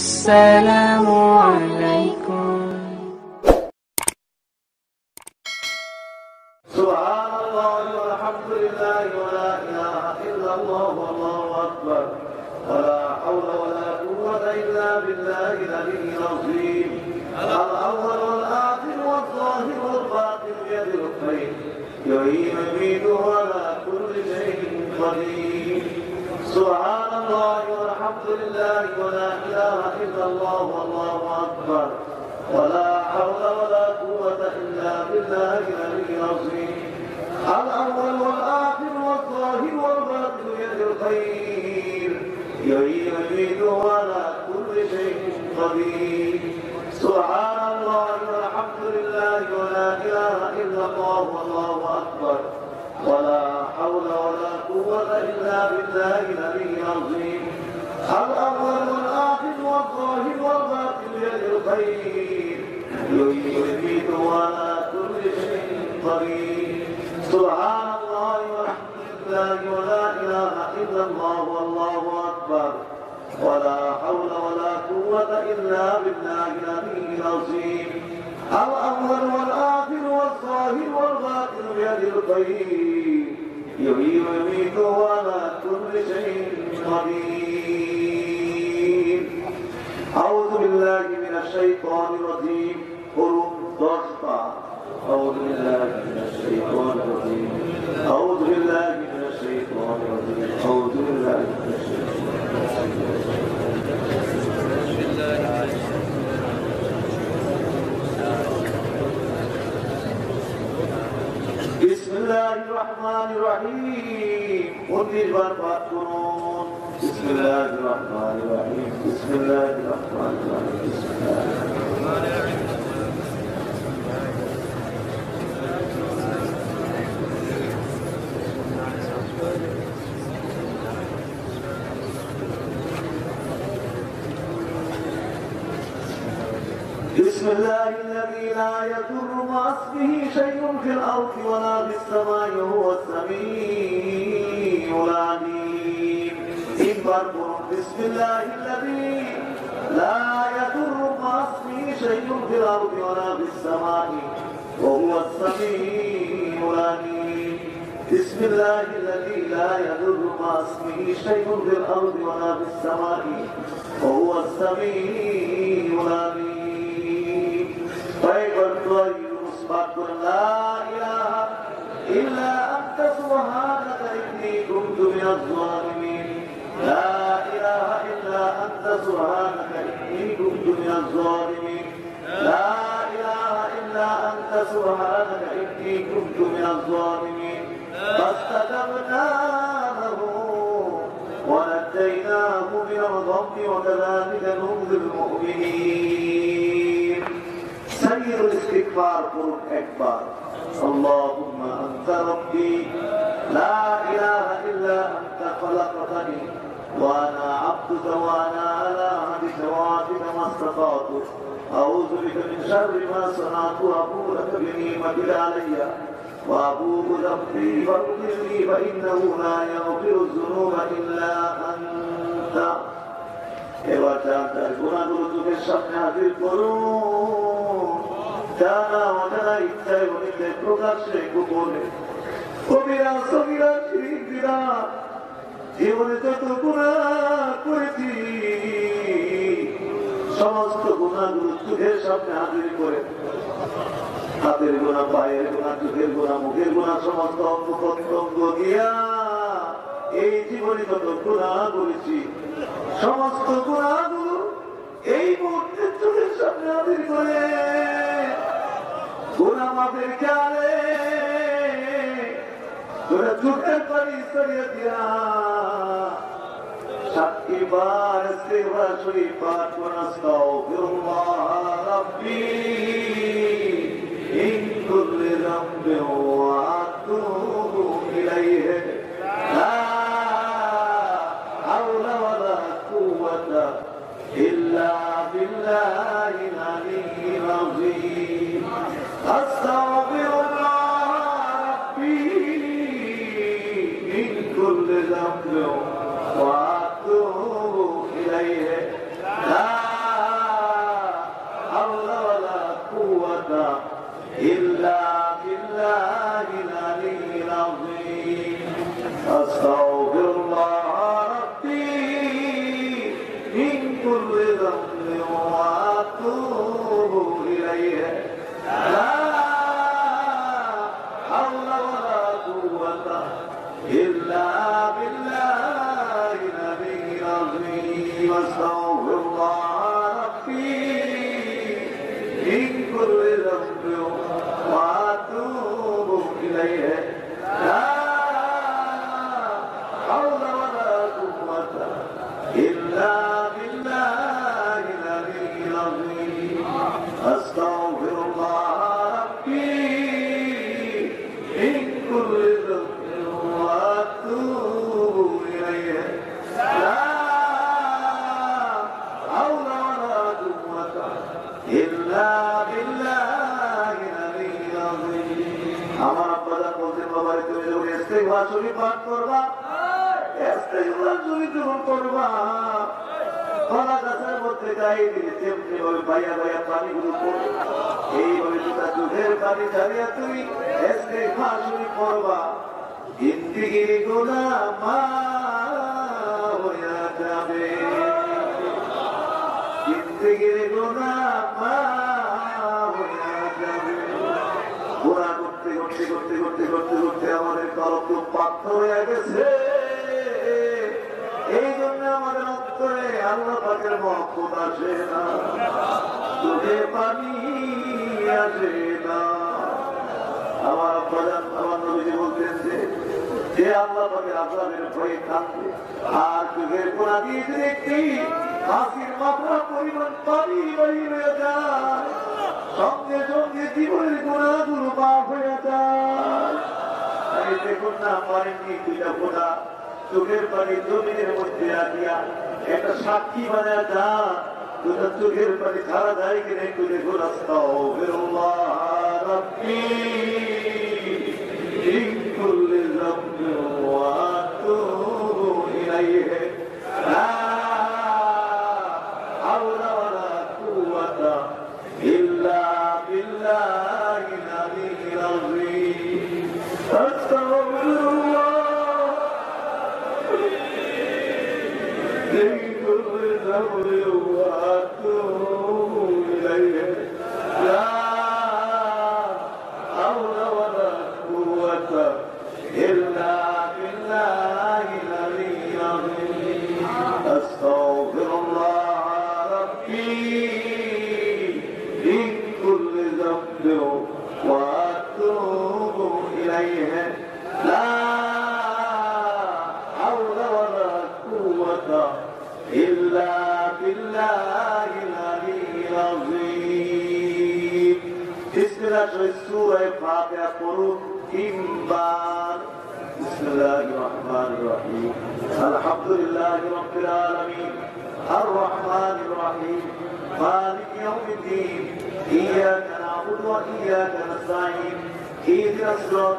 والسلام عليكم. سبحان الله والحمد لله ولا إله إلا الله والله أكبر. ولا حول ولا قوة إلا بالله العلي العظيم. الأول والآخر والظاهر والباطن بيد الخير. يحيي ويميت على كل شيء قدير. سبحان الله والحمد لله ولا إله إلا الله والله أكبر. ولا حول ولا قوة إلا بالله العلي العظيم. الأول والآخر والظاهر والباطن بيد الخير. ويميت على كل شيء قدير. سبحان الله والحمد لله ولا إله إلا الله والله أكبر. ولا حول ولا قوة إلا بالله العلي العظيم. الأول والآخر والظاهر والباطن بيد الخير. ويميت على كل شيء قدير. سبحان الله والحمد لله ولا إله إلا الله والله أكبر. ولا حول ولا قوة إلا بالله العلي العظيم. الأول والآخر والظاهر والباطن بيد الخير. يحيي ويميت على كل شيء قدير. أعوذ بالله من الشيطان الرجيم. قل ضغطة أعوذ بالله من الشيطان الرجيم. أعوذ بالله من الشيطان الرجيم. أعوذ بالله من الشيطان الرجيم. بسم الله الرحمن الرحيم. قل للبر بسم الله الرحمن الرحيم. بسم الله الرحمن الرحيم. بسم الله الرحمن الرحيم بسم الله الذي لا يضر مع اسمه شيء في الأرض ولا في السماء وهو السميع العليم. إكبر بسم الله الذي لا يضر مع اسمه شيء في الأرض ولا في السماء وهو السميع العليم. بسم الله الذي لا يضر مع اسمه شيء في الأرض ولا في السماء وهو السميع العليم. فيقول يونس لا إله إلا أنت سبحانك إني كنت من الظالمين. لا إله إلا أنت سبحانك إني كنت من الظالمين. لا إله إلا أنت سبحانك إني كنت من الظالمين. فاستجبنا له ونجيناه من الغم وكذلك ننجي المؤمنين. سير الاستكبار قرب أكبر. اللهم أنت ربي. لا إله إلا أنت خلقتني. وانا عبدك وانا على عهدك وعهدك ما استطعت اعوذ بك من شر ما صنعت وابو لك بنعمتك علي وابوء ذنبي فاغفر لي فانه لا يغفر الذنوب الا انت এবার তার গুণাগুলো চোখের সামনে হাজির করুন জানা অজানা ইচ্ছায় বলিতে প্রকাশ্যে গোপনে কবিরা সবিরা শিল্পীরা জীবনে যত গুণা করেছি, সমস্ত গুণাগুলো চোখের সামনে হাজির করে হাতের গোনা পায়ের গোনা চোখের গোনা মুখের গোনা সমস্ত অঙ্গ দিয়া এই জীবনে কত গুণা করেছি, সমস্ত গুণাগুলো এই মুহূর্তে চোখের সামনে হাজির করে। গুণা মাপের খেয়ালে তোরা চোখের পানি সরিয়ে দিয়া। সাতটি বার সেবা শরী পাঠ করাস্তাও ফিরুল্লাহ রাব্বি। ইন কুল্লি রাব্বি ওয়া আতুবু ইলাইহি। লা হাওলা ওয়ালা কুওয়াতা ইল্লা বিল্লাহিল আলিয়্যিল আযীম। إلا بالله العلي العظيم أستغفر الله ربي. من كل ذنب وأتوب إليه. যখন করবা। গাছের মধ্যে পড়বে। এইভাবে চোখের পানি করবা গুনাহ মাফ হইয়া যাবে। গুনাহ করতে করতে করতে করতে করতে করতে পাথর হয়ে গেছে এই জন্য আমাদের অন্তরে আল্লাহ পাকের মহব্বত আসে না পানি আসে না আমার প্রধান আমার নবীজি বলতেন যে পরিমাণ পানি সঙ্গে সঙ্গে দেখুন না, পারেননি দুইটা ফোটা। চোখের পানি জমিনের মধ্যে রাখিয়া একটা সাক্ষী বানা যা তোমার চোখের পানি ছাড়া যায় কিনে দেখুন আস্তাগফিরুল্লাহ রাব্বি لا حول ولا قوة إلا بالله العلي العظيم. بسم الله سورة فاتحة قرون بسم الله الرحمن الرحيم. الحمد لله رب العالمين. الرحمن الرحيم. مالك يوم الدين. إياك نعبد وإياك نستعين. اهدنا الصراط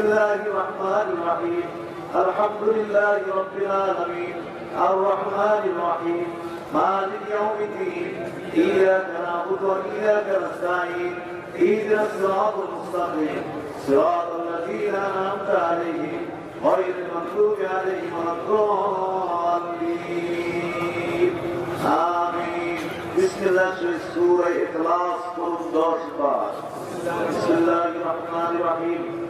الله الرحمن الرحيم. الحمد لله رب العالمين. الرحمن الرحيم. مالك يوم الدين. إياك نعبد وإياك نستعين. إهدنا الصراط المستقيم. صراط الذين أنعمت عليهم غير المغضوب عليهم ولا الضالين. آمين. بسم الله سورة إخلاص قرب دوش بسم الله الرحمن الرحيم.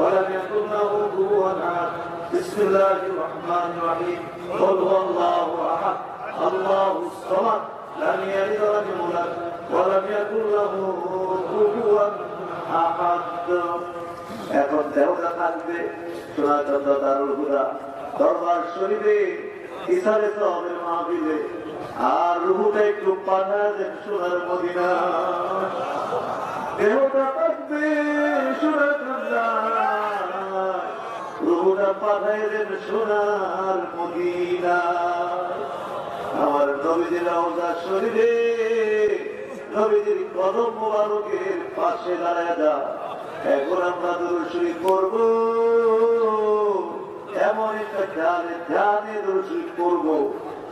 ولم يكن له كفوا احد بسم الله الرحمن الرحيم قل هو الله احد الله الصمد لم يلد ولم يولد ولم يكن له كفوا احد এখন দেহটা থাকবে সোনাচন্দ্র দারুল হুদা দরবার শরীফে ইসারে সবের মাহফিলে আর রুহুটা একটু পাঠা দেন সোনার মদিনা দেহটা থাকবে সোনাচন্দ্রা রুহুটা পাঠাই দেন সোনার মদিনা আমার নবীজির রওজা শরীরে নবীজির কদম মোবারকের পাশে দাঁড়ায় যা এখন আমরা দর্শনী করব এমন একটা ধ্যানে ধ্যানে দর্শনী করব।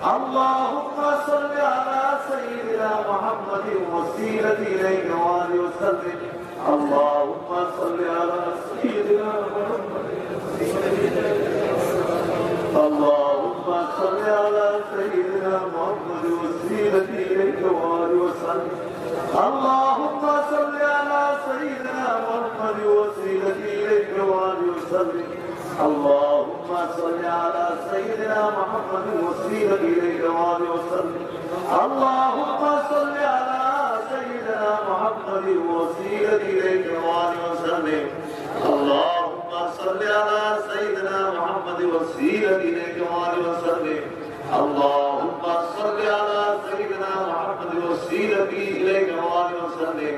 اللهم صل على سيدنا محمد وسيلتي اليك وآله وسلم. اللهم صل على سيدنا محمد اللهم صل على سيدنا محمد وسيلتي اليك وآله وسلم. اللهم صل على سيدنا محمد وسيلتي اليك وآله وسلم. اللهم صل على سيدنا محمد وسيلتي إليك وآله وسلم. اللهم صل على سيدنا محمد وسيلتي إليك وآله وسلم. اللهم صل على سيدنا محمد وسيلتي إليك وآله وسلم. اللهم صل على سيدنا محمد وسيلتي إليك وآله وسلم.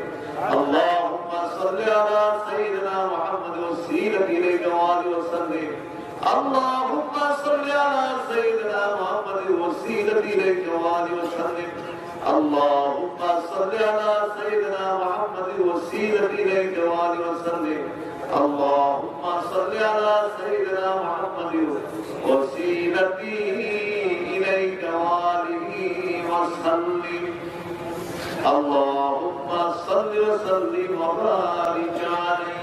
اللهم صل على سيدنا محمد وسيلتي اليك وآله وسلم اللهم صل على سيدنا محمد وسيلتي إليك وآله وسلم اللهم صل على سيدنا محمد وسيلتي إليك وآله وسلم اللهم صل على سيدنا محمد وسيلتي إليك وآله وسلم اللهم صل وسلم وبارك عليه.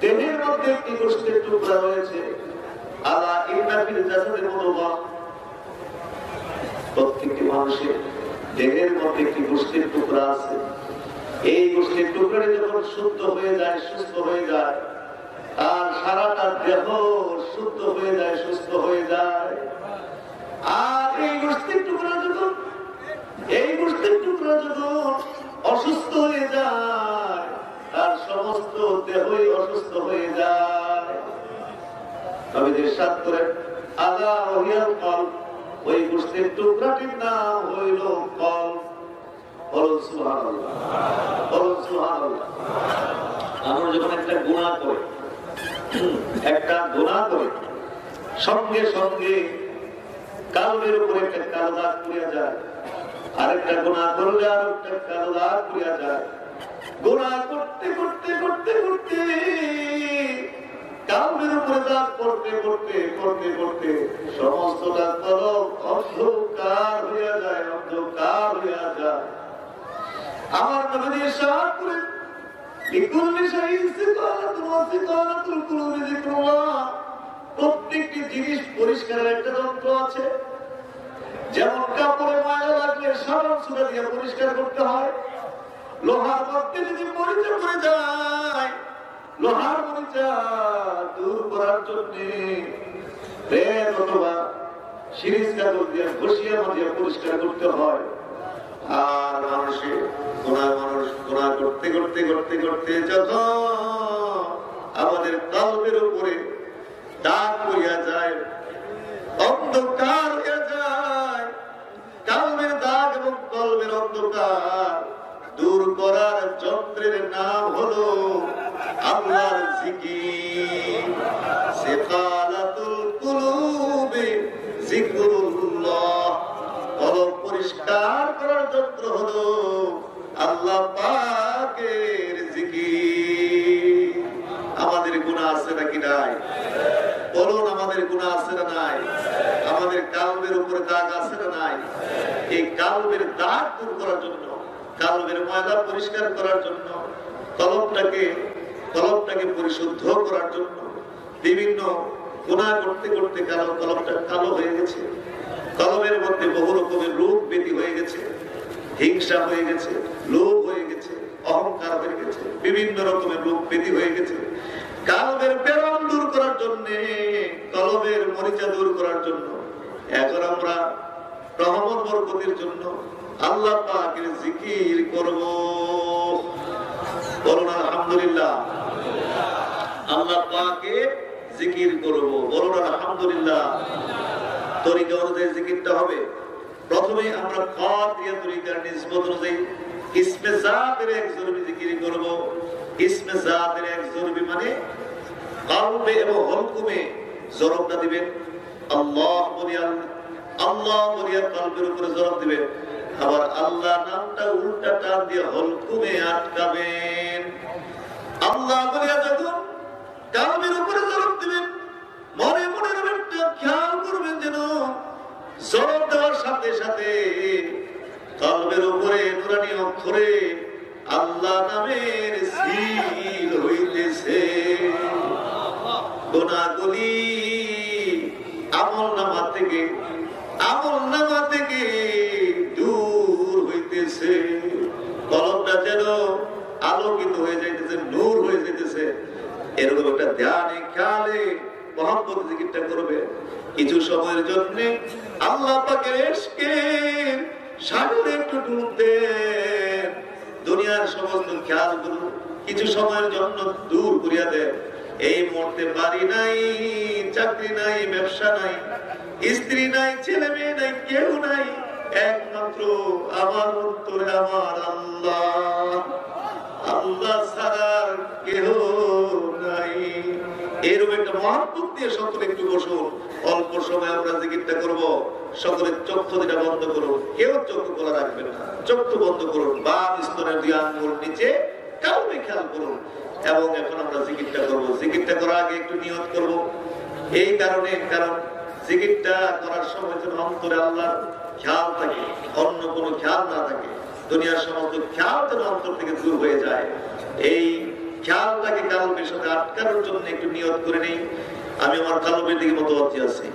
দেহের মধ্যে একটি গোষ্ঠীর টুকরা রয়েছে। আলা ইন্নাফিল জাসাদের মুদগা প্রত্যেকটি মানুষের দেহের মধ্যে একটি গোষ্ঠীর টুকরা আছে। এই গোষ্ঠীর টুকরা যখন শুদ্ধ হয়ে যায়, সুস্থ হয়ে যায়, আর সারাটা দেহ শুদ্ধ হয়ে যায়, সুস্থ হয়ে যায়, আর এই গোষ্ঠীর টুকরা যখন এই গোষ্ঠীর টুকরা যখন অসুস্থ হয়ে যায় তার সমস্ত দেহই অসুস্থ হয়ে যায়। তবে যে সাত করে আদা কল ওই গোষ্ঠীর হইল কল একটা করি, সঙ্গে সঙ্গে কালবের উপরে একটা কালো দাগ পড়িয়া যায়, আরেকটা গুনাহ করলে আর একটা কালো দাগ পড়িয়া যায়। গোলা করতে করতে করতে করতে, কাউরের উপরে দাঁত করতে করতে করতে করতে সমস্ত ডাক্তার অন্ধকার হইয়া যায়, অন্ধকার হইয়া যায়। আমার নবীদের সার করে প্রত্যেকটি জিনিস পরিষ্কারের একটা যন্ত্র আছে। যেমন কাপড়ে ময়লা লাগলে দিয়ে পরিষ্কার করতে হয় লোহার মধ্যে যদি মরিচা পড়ে যায়, লোহার মরিচা দূর করার জন্য আর মানুষের গোনা মানুষ গোনা করতে করতে আমাদের কল্পের উপরে দাগ পড়িয়া যায়, অন্ধকার যায় কালবের দাগ এবং কলবের অন্ধকার দূর করার যন্ত্রের নাম হলো আল্লাহর জিকির। ময়লা পরিষ্কার করার জন্য কলমটাকে কলমটাকে পরিশুদ্ধ করার জন্য বিভিন্ন গুণা করতে করতে কালো কলমটা কালো হয়ে গেছে। কলমের মধ্যে বহু রকমের রূপ বেদি হয়ে গেছে, হিংসা হয়ে গেছে, লোভ হয়ে গেছে, অহংকার হয়ে গেছে, বিভিন্ন রকমের রূপ বেদি হয়ে গেছে। কালবের প্রেরণ দূর করার জন্য কলমের মরিচা দূর করার জন্য, এখন আমরা রহমত বরকতের জন্য আল্লাহ পাকের জিকির করব। বলুন, আলহামদুলিল্লাহ। আল্লাহ পাকে জিকির করব। বলুন, আলহামদুলিল্লাহ। তরিকা অনুযায়ী জিকিরটা হবে। প্রথমে আমরা কর দিয়ে তরিকার নিসবত অনুযায়ী ইসমে জাতের এক জরুরি জিকির করব। ইসমে জাতের এক জরুরি মানে কালবে এবং হলকুমে জরবটা দিবেন। আল্লাহ বলিয়া আল্লাহ বলিয়া কালবের উপরে জরব দিবেন। আবার আল্লাহ নামটা উল্টা টান দিয়ে হলকুমে আটকাবেন। আল্লাহ বলিয়া যখন কালবের উপরে জরব দিবেন, মনে মনে একটা খেয়াল করবেন যেন জবাব দেওয়ার সাথে সাথে কলবের উপরে নুরানি অক্ষরে আল্লাহ নামের সিল হইতেছে। গোনাগুলি আমল নামা থেকে, আমল নামা থেকে কলমটা যেন আলোকিত হয়ে যাইতেছে, নূর হয়ে যাইতেছে। এরকম একটা ধ্যানে, খেয়ালে করবে। কিছু সময়ের জন্য আল্লাহ দুনিয়ার সমস্ত খেয়ালগুলো কিছু সময়ের জন্য দূর করিয়া দেন। এই মুহূর্তে বাড়ি নাই, চাকরি নাই, ব্যবসা নাই, স্ত্রী নাই, ছেলে মেয়ে নাই, কেউ নাই। একমাত্র আমার অন্তরে আমার আল্লাহ। আল্লাহ ছাড়ার কেহ নাই। এরকম একটা মহাত্মক দিয়ে সকলে একটু বসুন। অল্প সময় আমরা জিকিরটা করব। সকলে চক্ষু দুটা বন্ধ করুন। কেউ চক্ষু খোলা রাখবেন না। চক্ষু বন্ধ করুন। বাম স্তনের দুই আঙ্গুল নিচে কাউকে খেয়াল করুন। এবং এখন আমরা জিকিরটা করব। জিকিরটা করার আগে একটু নিয়ত করব। এই কারণে, কারণ জিকিরটা করার সময় যেন অন্তরে আল্লাহ খেয়াল থাকে, অন্য কোনো খেয়াল না থাকে, দুনিয়ার সমস্ত খেয়াল যেন অন্তর থেকে দূর হয়ে যায়। এই খেয়ালটাকে কালবের সাথে আটকানোর জন্য একটু নিয়ত করে নেই। আমি আমার কালবের দিকে মতবাদী আছি।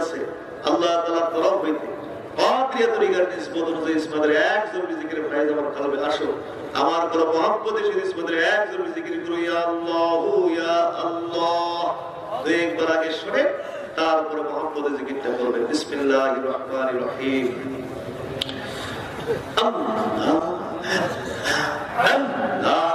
আছে। আমার আল্লাহ। তো একবার আগে শুনে তারপরে মোহাম্মদের জিকিরটা করবেন। বিসমিল্লাহ রহমানির রহিম। আল্লাহ।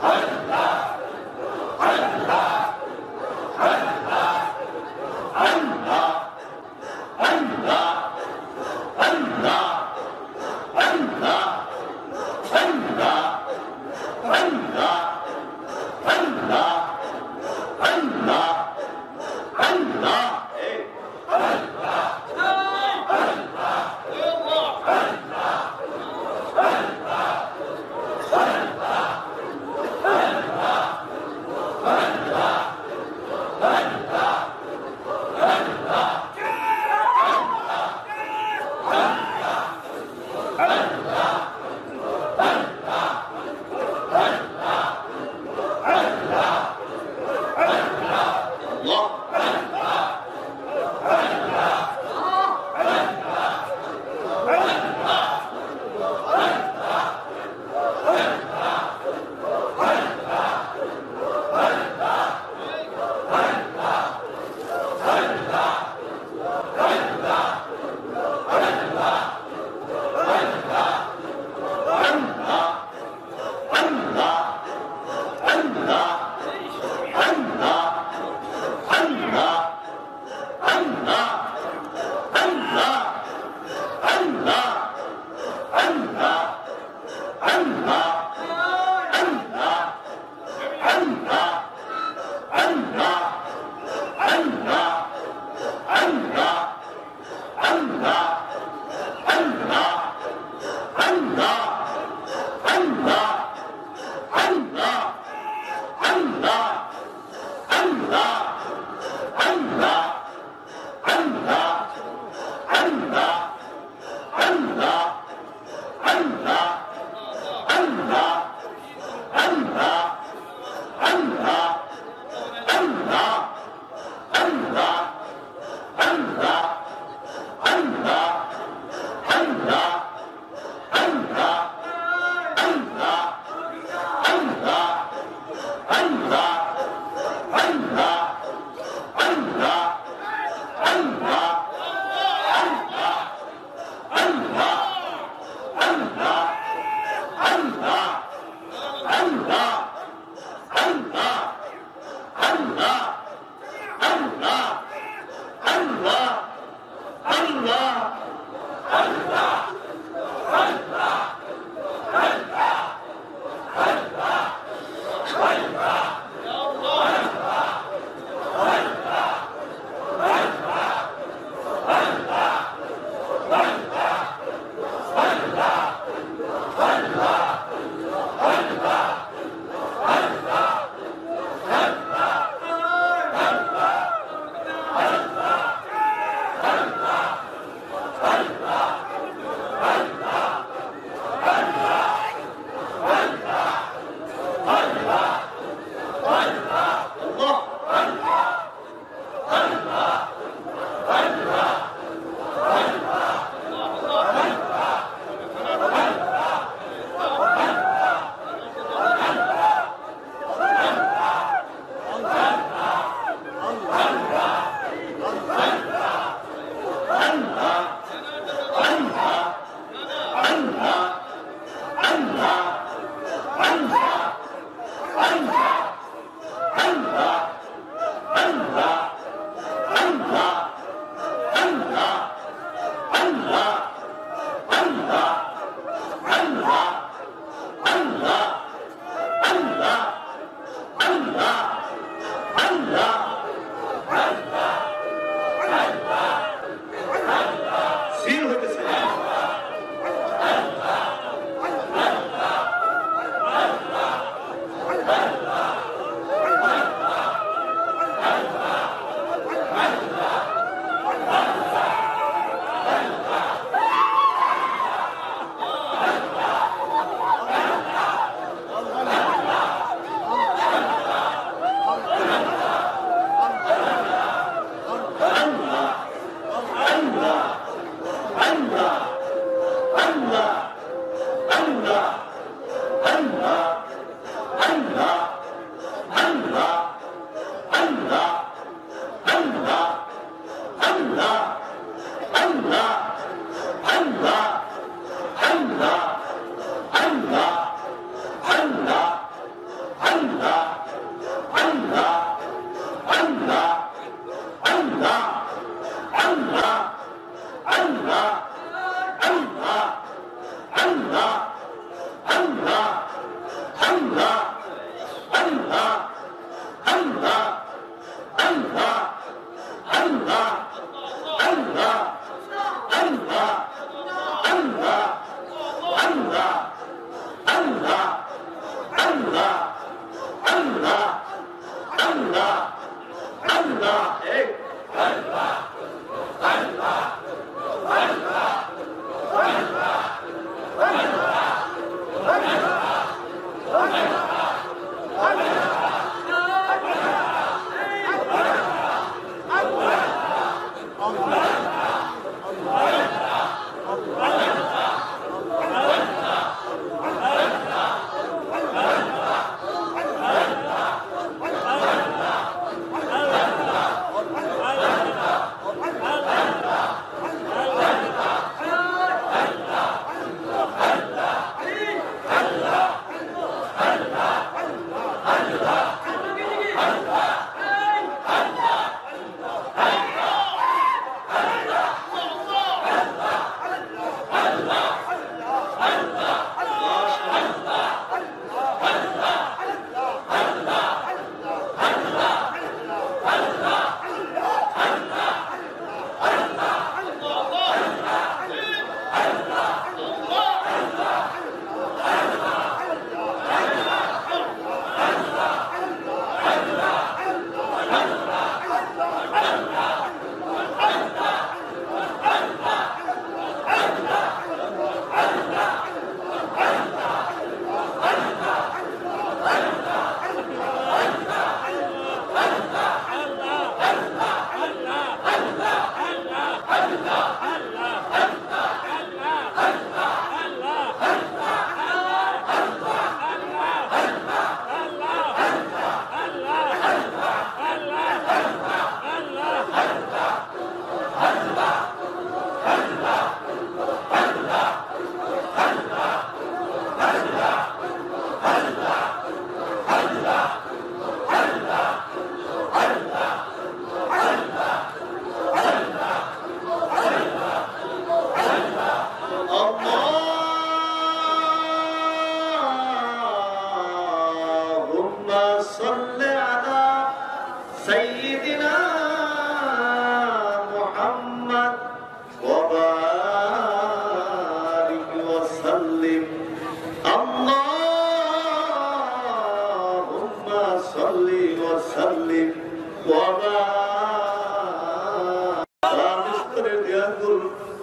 はい。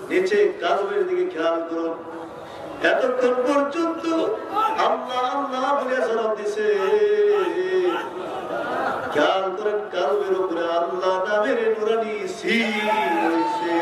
নিচে কাজবের দিকে খেয়াল করো। এতক্ষণ পর্যন্ত আল্লাহ আল্লাহ বলে জবাব দিছে। খেয়াল করেন কাজবের উপরে আল্লাহ নামের নুরানি সি রয়েছে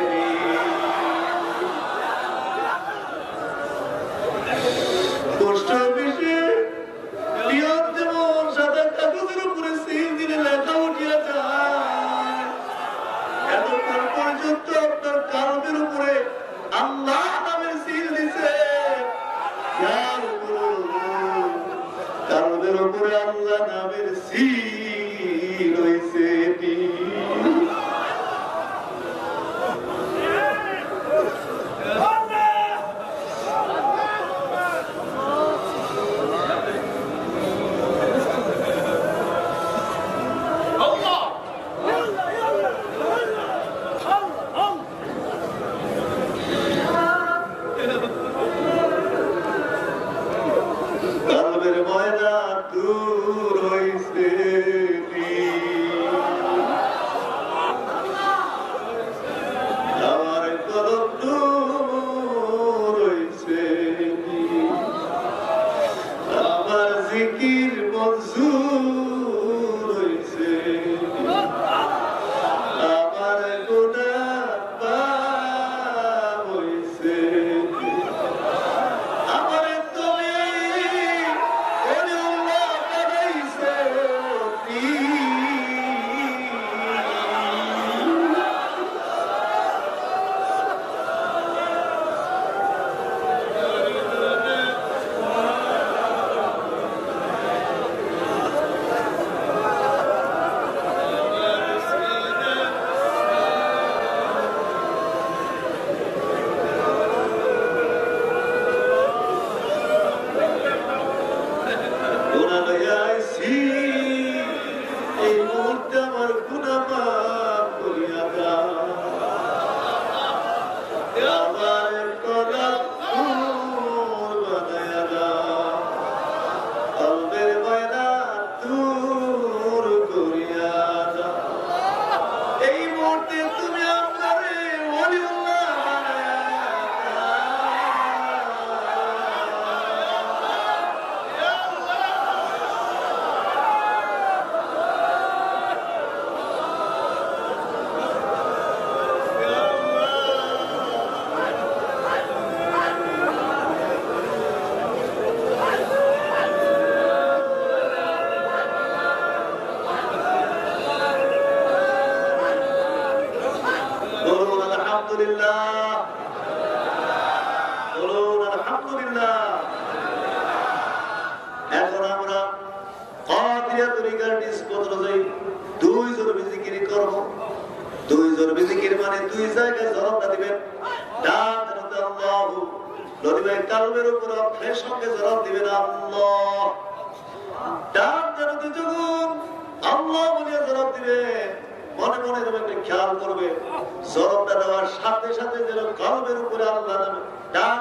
সাথে যেন কালবের উপরে আল্লাহ নামে, ডান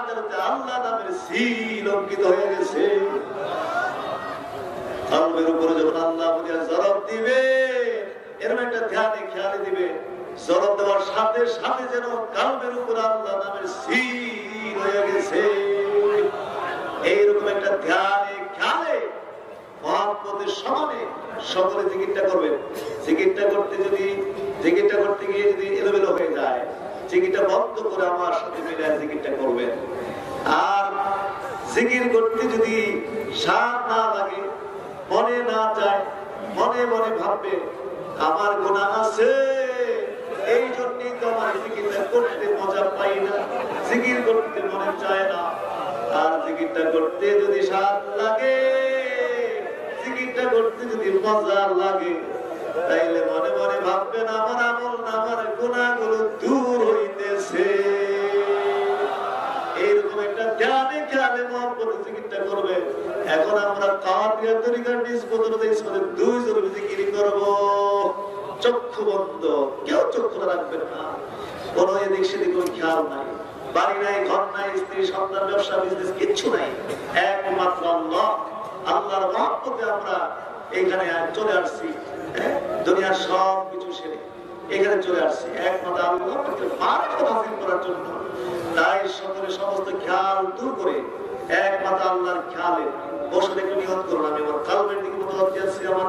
আল্লাহ নামের সিল অঙ্কিত হয়ে গেছে। কলমের উপরে যখন আল্লাহ জরব দিবে এরকম একটা ধ্যানে খেয়ালে দিবে জরব দেওয়ার সাথে সাথে যেন কলমের উপরে আল্লাহ নামের সিল হয়ে গেছে। এইরকম একটা ধ্যানে খেয়ালে মহাপদের সমানে সকলে জিকিরটা করবেন জিকিরটা করতে যদি জিকিরটা করতে গিয়ে যদি এলোমেলো হয়ে যায় জিকিরটা বন্ধ করে আমার সাথে মিলে জিকিরটা করবেন আর জিকির করতে যদি সার না লাগে, মনে না যায় মনে মনে ভাববে, আমার গোনা আছে। এই জন্যই তো আমার জিকিরটা করতে মজা পাই না। জিকির করতে মনে চায় না। আর জিকিরটা করতে যদি সার লাগে, জিকিরটা করতে যদি মজা লাগে তাইলে মনে মনে ভাববেন, আমার আমল আমার গুণাগুলো দূর হইতেছে। এইরকম একটা ধ্যানে খেয়ালে মহব্বতে জিকিরটা করবে। এখন আমরা কাদিয়া তরিকার নিষ্পত্র দিয়েছি দুই জন জিকিরি করব? চক্ষু বন্ধ। কেউ চক্ষু রাখবেন না। কোন এদিক সেদিক খেয়াল নাই। বাড়ি নাই, ঘর নাই, স্ত্রী, সন্তান, ব্যবসা বিজনেস কিচ্ছু নাই। একমাত্র আল্লাহ। আল্লাহর মহব্বতে আমরা এখানে চলে আসছি হ্যাঁ? দুনিয়ার সব কিছু সেরে এখানে চলে আসছি। একমাত্র জন্য। তাই সকলে সমস্ত খেয়াল দূর করে একমাত্র আল্লাহর খেয়ালে আমার কলমের দিকে মতো আছে, আমার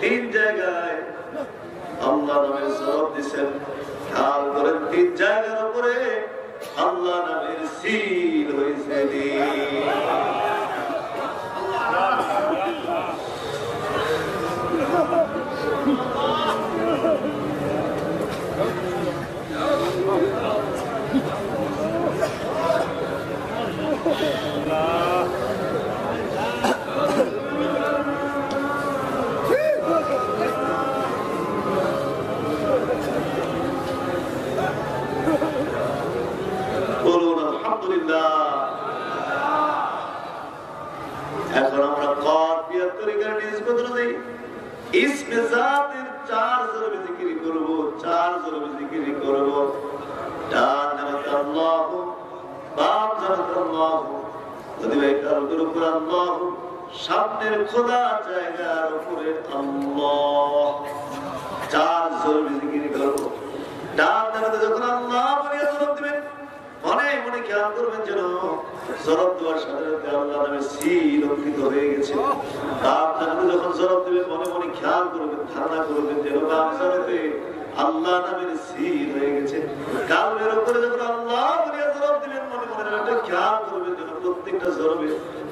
তিন জায়গায় আল্লাহ নামের সবাব দিচ্ছেন আর তিন জায়গায় সামনের খোদা জায়গার উপরে আল্লাহ। নামের সিল হয়ে গেছে। যখন আল্লাহ জরব দিবেন, মনে মনে খেয়াল করবেন যেন প্রত্যেকটা জরবে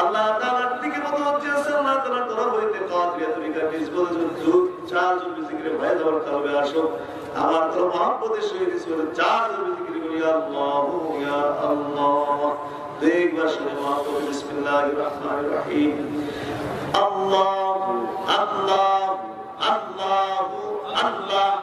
আল্লাহ তাআলার দিকে কাটিস বলে যুগ আসো। আমার তোর মহব্বতের বলে চারজন জিকিরে করি আল্লাহ, ইয়া আল্লাহ। দেখবার শুনে মহব্বত বিসমিল্লাহির রহমানির রহিম। আল্লাহ আল্লাহ আল্লাহ আল্লাহ।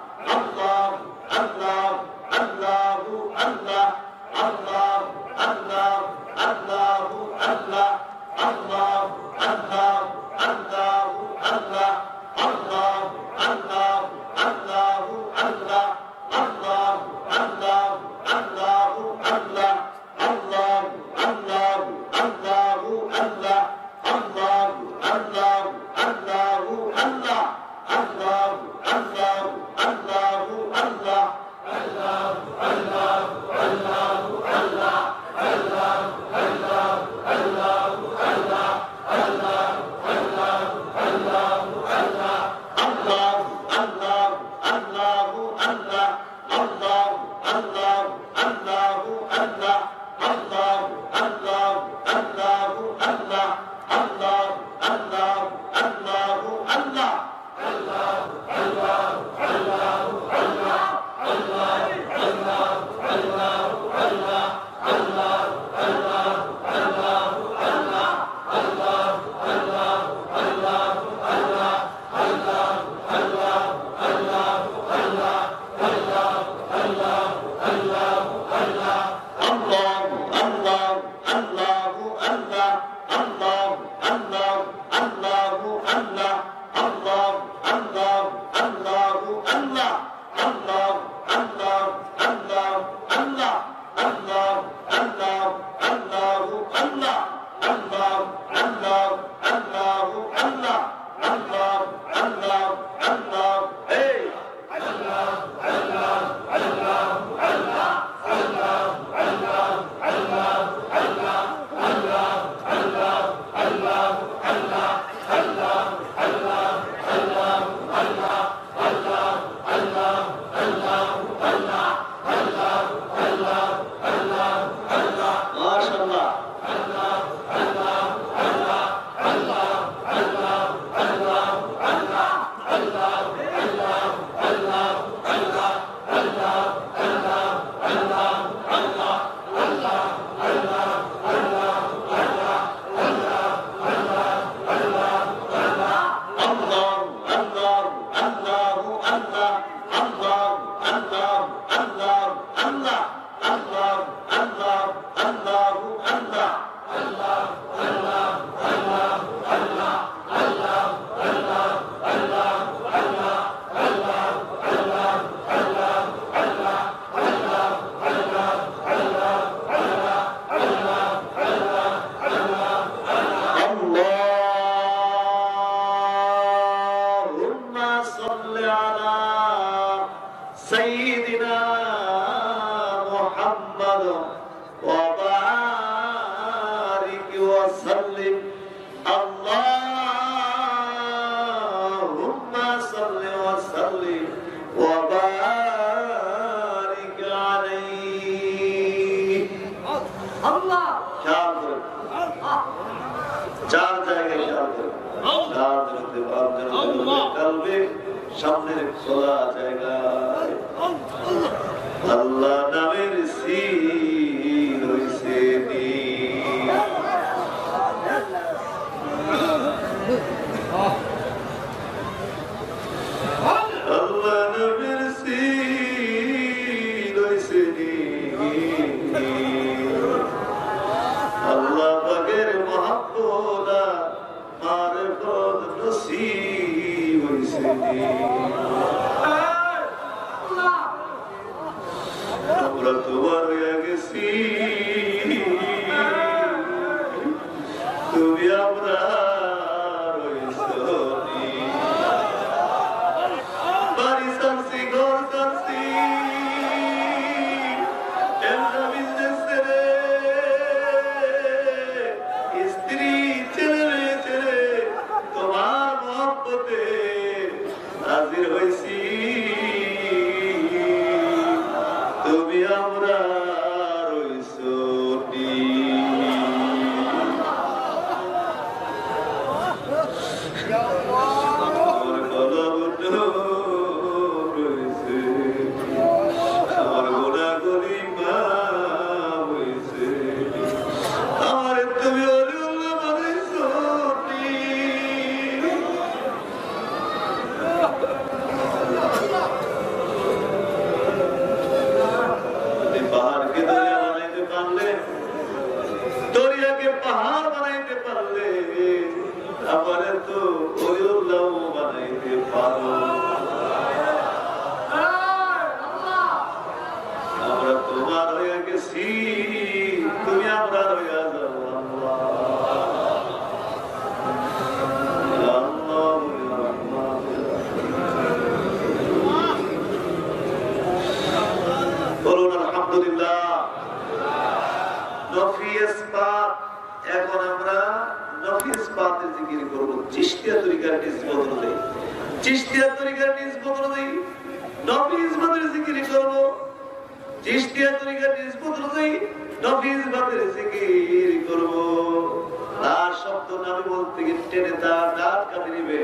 নিবে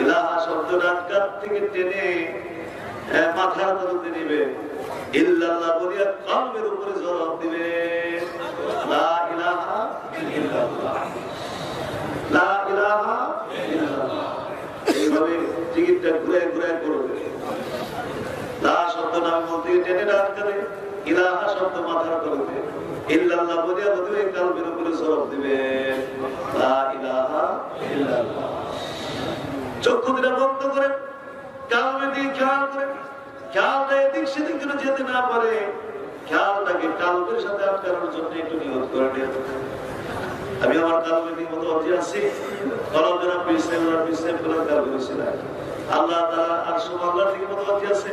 ইলাহা শব্দ ডাক কাট থেকে টেনে মাথার তলতে নিবে ইল্লাল্লাহ বলিয়া কলমের উপরে জবাব দিবে। টিকিটটা ঘুরে ঘুরে করবে। শব্দ নাম বলতে টেনে করে ইলাহা শব্দ মাথার করবে ইল্লাল্লাহ বলিয়া বলবে কলমের উপরে জবাব দিবে। লা ইলাহা ইল্লাল্লাহ। চক্ষু দুটা বন্ধ করে কালমে দিয়ে খেয়াল করে। খেয়ালটা এদিক সেদিক যেন যেতে না পারে। খেয়ালটাকে কালবের সাথে আটকানোর জন্য একটু নিয়োগ করে নিয়ে আমি আমার কালমে দিয়ে মতো অজি আছি? কলম যেন পিছিয়ে ওরা পিছিয়ে ফেলার কাল করেছিলাম আল্লাহ তারা আর সব আল্লাহর দিকে মতো অজি আছে?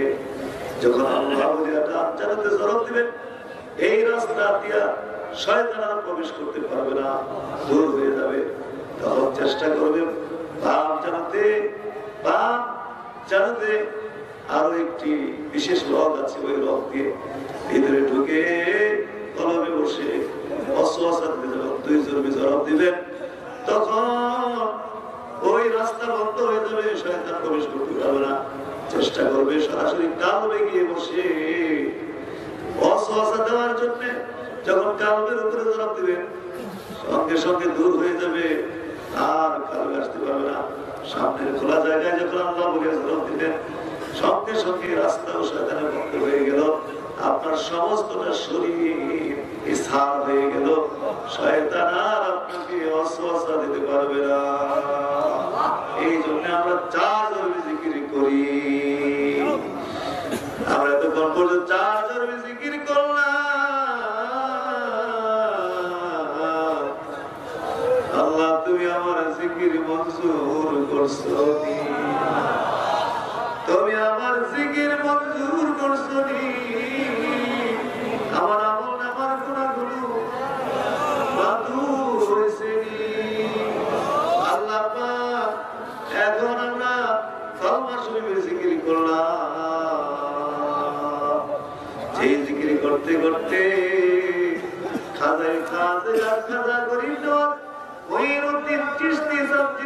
থাকে যখন আল্লাহ জানাতে জরব দিবেন, এই রাস্তা দিয়া শয়তান প্রবেশ করতে পারবে না, দূর হয়ে যাবে। তখন চেষ্টা করবে বাম জানাতে বাম জানাতে আরও একটি বিশেষ রথ আছে ওই রথ দিয়ে ভিতরে ঢুকে কলমে বসে দুইজন জবাব দিবেন। তখন ওই রাস্তা বন্ধ হয়ে যাবে, শয়তান প্রবেশ করতে পারবে না। চেষ্টা করবে, সরাসরি কালবে গিয়ে বসে। অসুয়াশা দেওয়ার জন্য যখন কালবের উপরে জবাব দিবেন সঙ্গে সঙ্গে দূর হয়ে যাবে। আর কালবে আসতে পারবে না। সামনের খোলা জায়গায় যখন আল্লাহ বলে জবাব দিলেন সঙ্গে সঙ্গে রাস্তা ও শয়তানের বন্ধ হয়ে গেল। আপনার সমস্তটা শরীর স্থান হয়ে গেল। শয়তান আর আপনাকে অসুয়াশা দিতে পারবে না। এই জন্য আমরা চার ধর্মী জিকির করি। পর্যন্ত চার জিকির করলাম। আল্লাহ তুমি আমার জিকির মঞ্জুর করছ।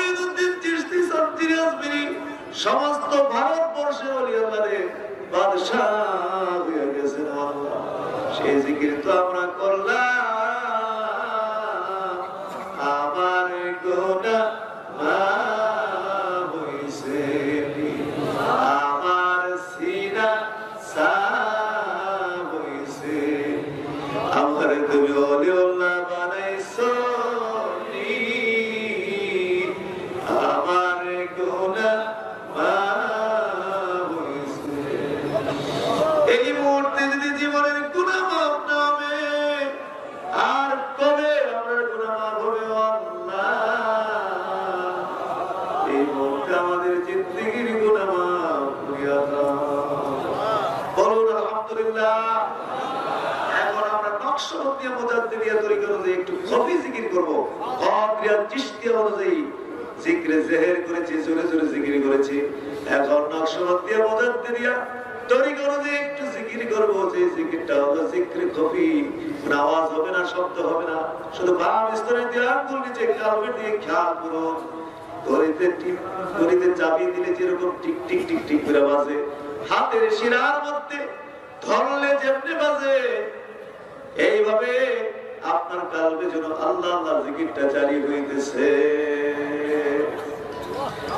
মহিউদ্দিন সমস্ত ভারতবর্ষের অলি আল্লাহরে বাদশাহ হয়ে গেছেন আল্লাহ। সেই জিকির তো আমরা করলাম। জিক্রে জেহের করেছি, জোরে জোরে জিকির করেছি। এখন মুজাদ্দিদিয়া তরিকা অনুযায়ী একটু জিকির করব, যে জিকিরটা হলো জিক্রে আওয়াজ হবে না, শব্দ হবে না। শুধু বাম স্তরে দিয়ে আঙ্গুল নিচে কালবে দিয়ে খেয়াল চাবি দিলে যেরকম টিক টিক টিক টিক করে বাজে। হাতের শিরার মধ্যে ধরলে যেমনি বাজে। এইভাবে আপনার কালবে যেন আল্লাহ আল্লাহ জিকিরটা জারি হইতেছে।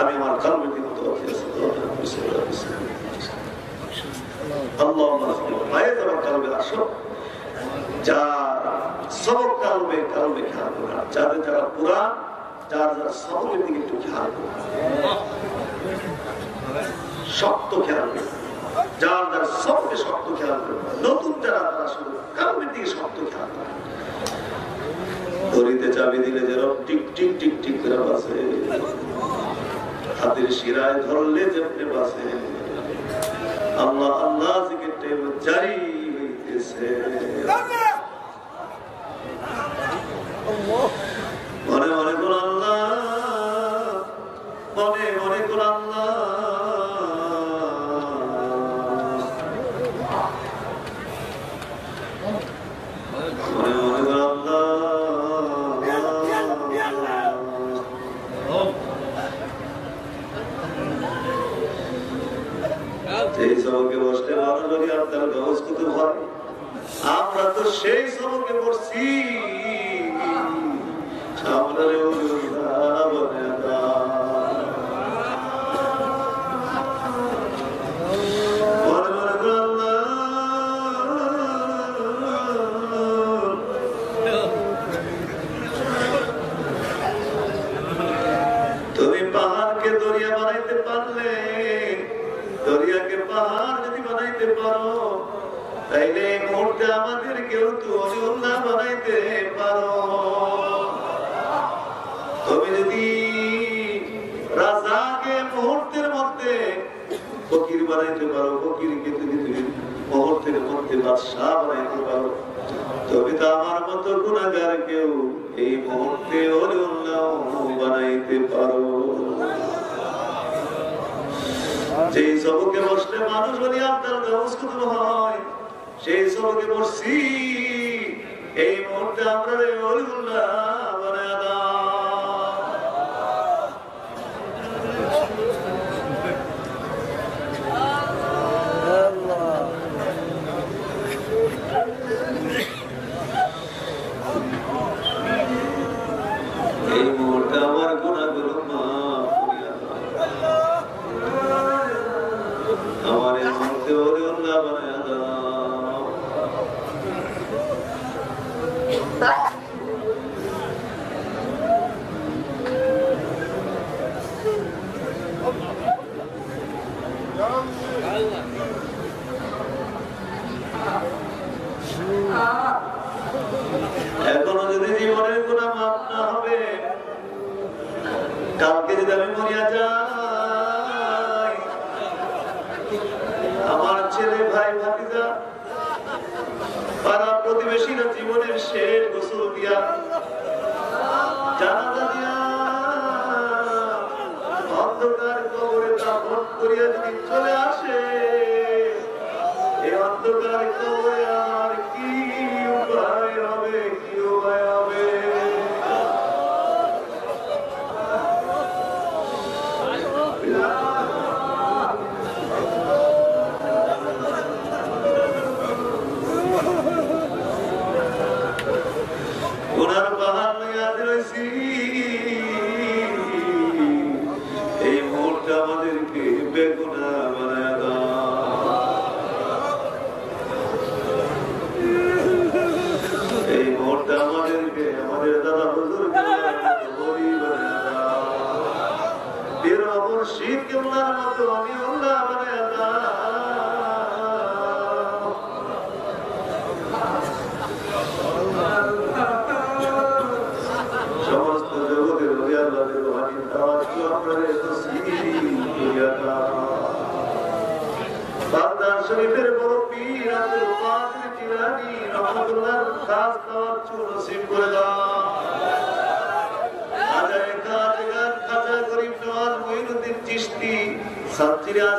আমি আমার খেয়াল যাদের যারা শক্ত খেয়াল যার যার সবকে শক্ত খেয়াল নতুন যারা তারা শুধু কালবের দিকে শক্ত খেয়াল ঘড়িতে চাবি দিলে যেরকম টিক টিক টিক টিক করে হাতের শিরায় ধরলে যেমনি বাসে আল্লাহ আল্লাহ জিকিরটা টেম জারি হইতেছে। মনে মনে কোন আল্লাহ, মনে মনে কোন আল্লাহ। সড়কে বসতে ভালো যদি আপনার ব্যবস্থিত হয় আমরা তো সেই সড়কে বসছি। আপনার স্লোগানে মরছি এই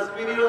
তাজবিরিও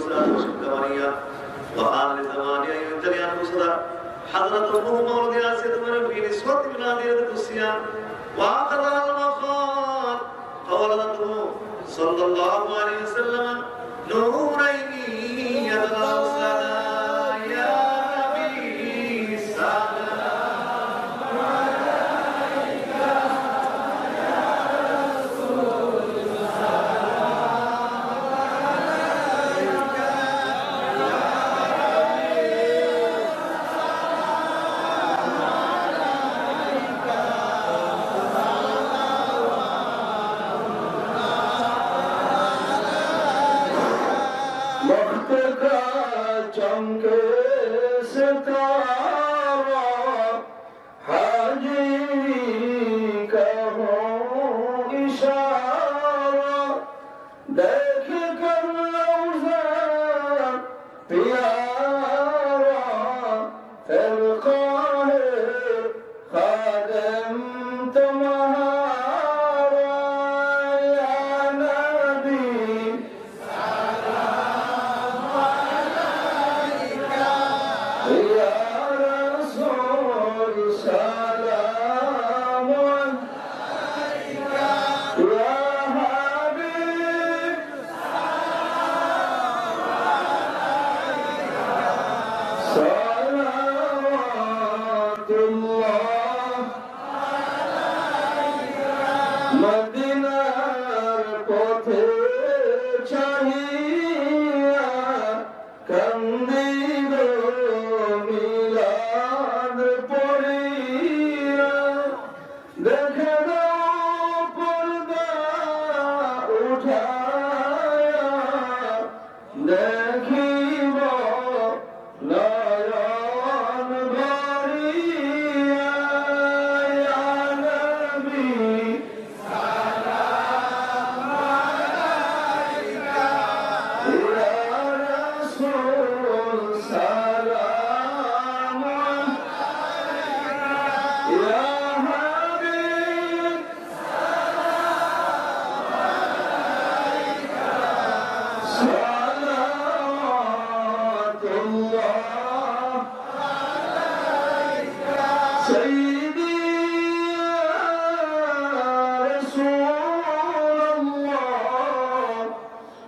الفلان والكمانية وآل زمانية ينتمي أنفسها حضرة أمه مولد آسيا في نسوة من هذه القدسية. وآخر المخاض فولدته صلى الله عليه وسلم نورين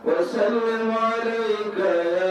وسلم عليك يا